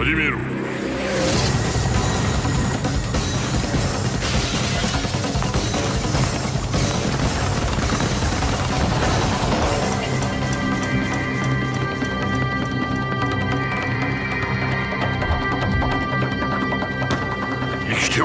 Admiro. 貴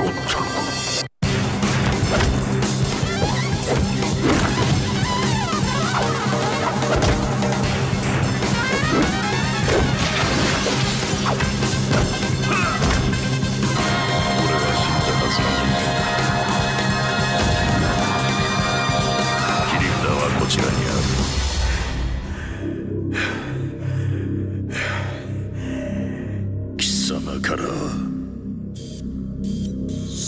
様から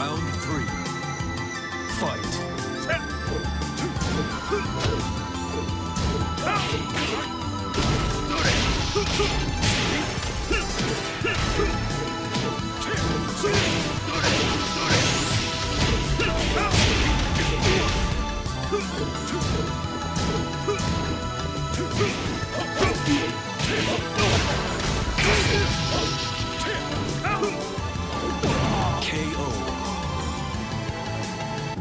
Round three. Fight.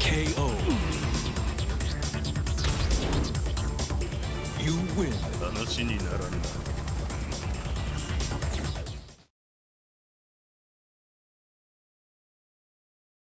KO. You win. 話にならない。